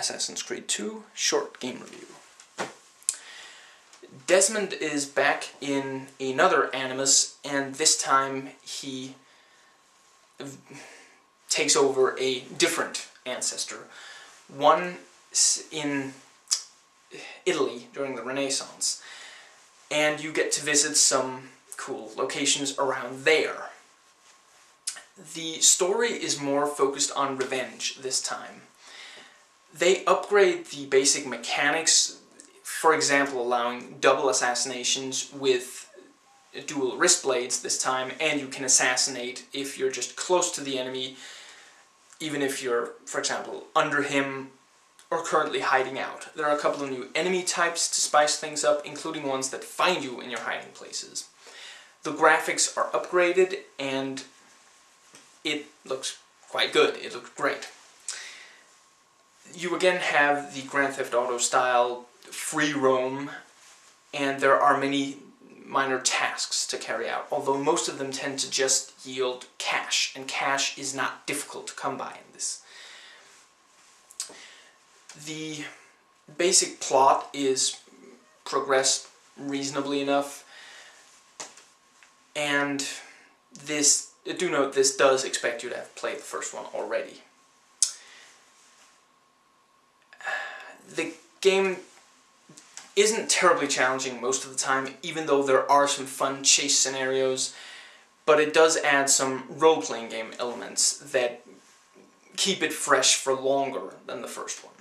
Assassin's Creed 2 short game review. Desmond is back in another Animus, and this time he takes over a different ancestor. One in Italy during the Renaissance, and you get to visit some cool locations around there. The story is more focused on revenge this time they upgrade the basic mechanics, for example, allowing double assassinations with dual wrist blades this time, and you can assassinate if you're just close to the enemy, even if you're, for example, under him or currently hiding out. There are a couple of new enemy types to spice things up, including ones that find you in your hiding places. The graphics are upgraded, and it looks quite good. It looks great you again have the Grand Theft Auto style free roam, and there are many minor tasks to carry out, although most of them tend to just yield cash, and cash is not difficult to come by in this. The basic plot is progressed reasonably enough, and this, do note this does expect you to have played the first one already. The game isn't terribly challenging most of the time, even though there are some fun chase scenarios, but it does add some role-playing game elements that keep it fresh for longer than the first one.